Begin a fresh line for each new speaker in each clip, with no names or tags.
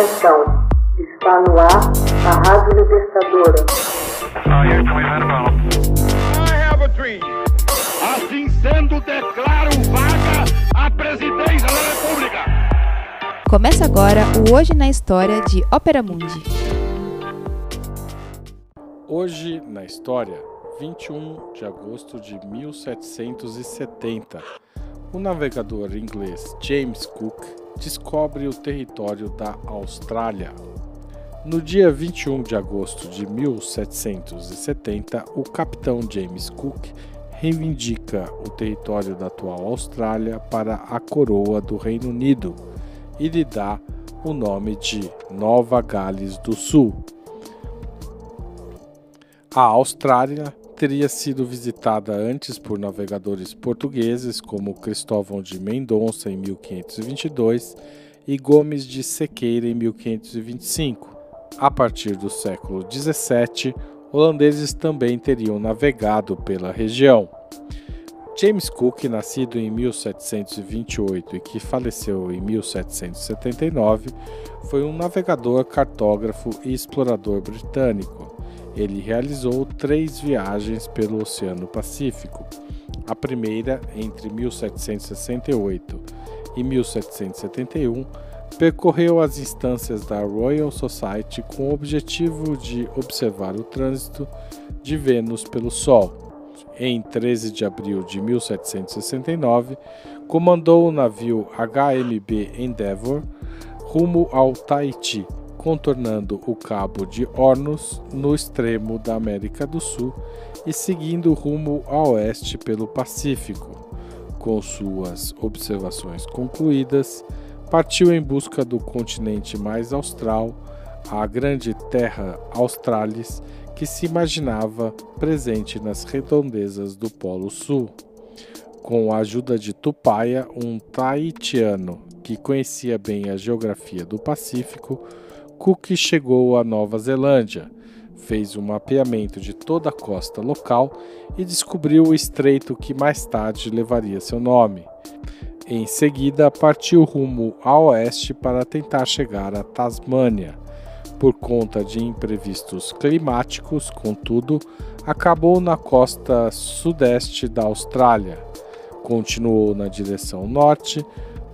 Atenção, está no ar a Rádio Libertadora.
Assim sendo, declaro vaga a presidência da República.
Começa agora o Hoje na História de Ópera Mundi.
Hoje na História, 21 de agosto de 1770, o navegador inglês James Cook descobre o território da Austrália. No dia 21 de agosto de 1770, o capitão James Cook reivindica o território da atual Austrália para a coroa do Reino Unido e lhe dá o nome de Nova Gales do Sul. A Austrália teria sido visitada antes por navegadores portugueses como Cristóvão de Mendonça em 1522 e Gomes de Sequeira em 1525. A partir do século 17, holandeses também teriam navegado pela região. James Cook, nascido em 1728 e que faleceu em 1779, foi um navegador, cartógrafo e explorador britânico. Ele realizou três viagens pelo Oceano Pacífico. A primeira, entre 1768 e 1771, percorreu as instâncias da Royal Society com o objetivo de observar o trânsito de Vênus pelo Sol. Em 13 de abril de 1769, comandou o navio HMB Endeavour rumo ao Tahiti contornando o Cabo de Hornos no extremo da América do Sul e seguindo rumo a oeste pelo Pacífico. Com suas observações concluídas, partiu em busca do continente mais austral, a grande terra australis que se imaginava presente nas redondezas do Polo Sul. Com a ajuda de Tupaia, um tahitiano que conhecia bem a geografia do Pacífico, Cook chegou à Nova Zelândia, fez um mapeamento de toda a costa local e descobriu o estreito que mais tarde levaria seu nome. Em seguida, partiu rumo a oeste para tentar chegar à Tasmânia. Por conta de imprevistos climáticos, contudo, acabou na costa sudeste da Austrália. Continuou na direção norte,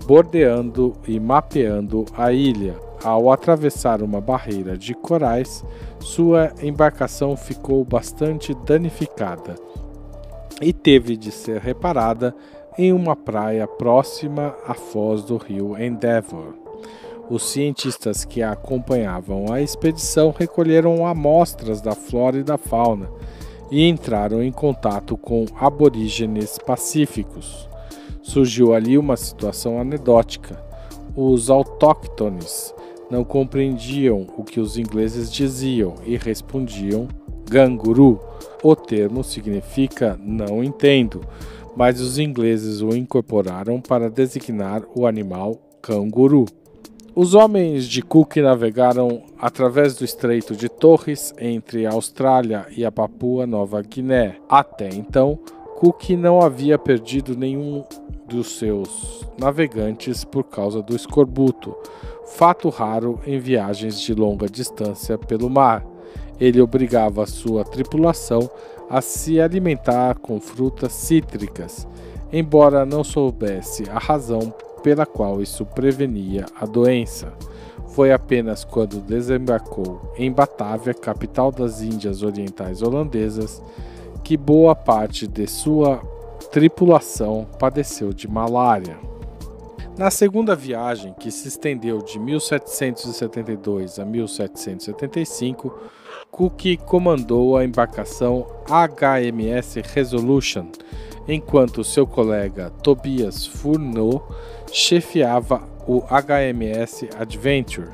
bordeando e mapeando a ilha, ao atravessar uma barreira de corais, sua embarcação ficou bastante danificada e teve de ser reparada em uma praia próxima à foz do rio Endeavour. Os cientistas que acompanhavam a expedição recolheram amostras da flora e da fauna e entraram em contato com aborígenes pacíficos. Surgiu ali uma situação anedótica. Os autóctones não compreendiam o que os ingleses diziam e respondiam ganguru. O termo significa não entendo, mas os ingleses o incorporaram para designar o animal canguru. Os homens de Cook navegaram através do Estreito de Torres entre a Austrália e a Papua Nova Guiné. Até então, Cook não havia perdido nenhum dos seus navegantes por causa do escorbuto, fato raro em viagens de longa distância pelo mar. Ele obrigava sua tripulação a se alimentar com frutas cítricas, embora não soubesse a razão pela qual isso prevenia a doença. Foi apenas quando desembarcou em Batávia, capital das Índias Orientais Holandesas, que boa parte de sua tripulação padeceu de malária. Na segunda viagem, que se estendeu de 1772 a 1775, Cook comandou a embarcação HMS Resolution, enquanto seu colega Tobias Furneaux chefiava o HMS Adventure.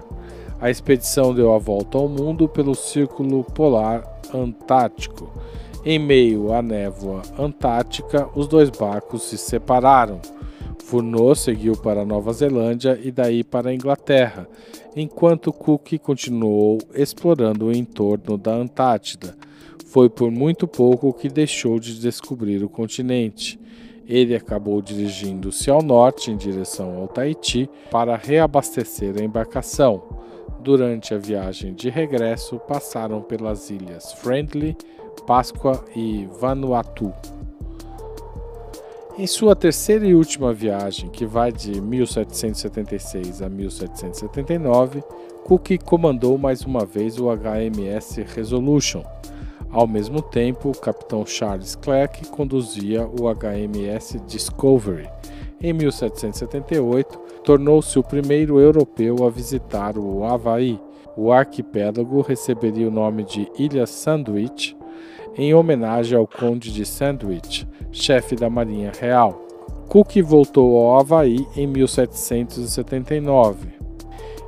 A expedição deu a volta ao mundo pelo Círculo Polar Antártico. Em meio à névoa antártica, os dois barcos se separaram. Furneaux seguiu para Nova Zelândia e daí para a Inglaterra, enquanto Cook continuou explorando o entorno da Antártida. Foi por muito pouco que deixou de descobrir o continente. Ele acabou dirigindo-se ao norte em direção ao Tahiti para reabastecer a embarcação. Durante a viagem de regresso, passaram pelas ilhas Friendly, Páscoa e Vanuatu. Em sua terceira e última viagem, que vai de 1776 a 1779, Cook comandou mais uma vez o HMS Resolution. Ao mesmo tempo, o capitão Charles Clerk conduzia o HMS Discovery. Em 1778, tornou-se o primeiro europeu a visitar o Havaí. O arquipélago receberia o nome de Ilha Sandwich, em homenagem ao Conde de Sandwich, chefe da Marinha Real. Cook voltou ao Havaí em 1779.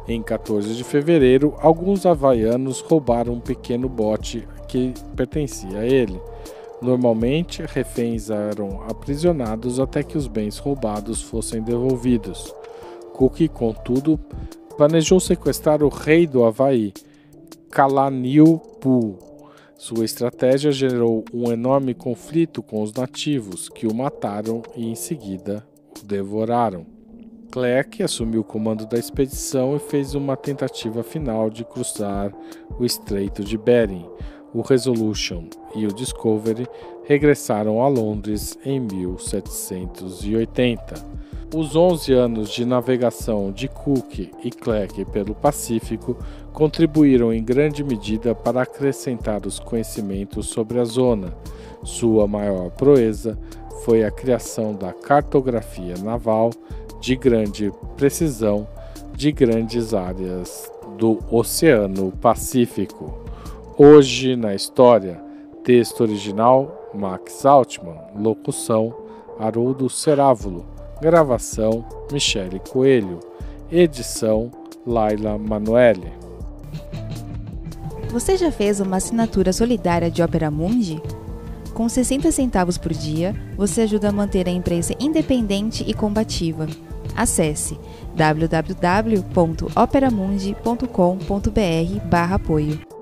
Em 14 de fevereiro, alguns havaianos roubaram um pequeno bote que pertencia a ele. Normalmente, reféns eram aprisionados até que os bens roubados fossem devolvidos. Cook, contudo, planejou sequestrar o rei do Havaí, Kalaniupu, sua estratégia gerou um enorme conflito com os nativos, que o mataram e em seguida o devoraram. Clerc assumiu o comando da expedição e fez uma tentativa final de cruzar o Estreito de Bering. O Resolution e o Discovery regressaram a Londres em 1780. Os 11 anos de navegação de Cook e Clerc pelo Pacífico contribuíram em grande medida para acrescentar os conhecimentos sobre a zona. Sua maior proeza foi a criação da cartografia naval de grande precisão de grandes áreas do Oceano Pacífico. Hoje na história, texto original Max Altman, locução Haroldo Cerávulo Gravação: Michele Coelho. Edição: Laila Manoeli.
Você já fez uma assinatura solidária de Opera Mundi? Com 60 centavos por dia, você ajuda a manter a imprensa independente e combativa. Acesse www.operamundi.com.br/apoio.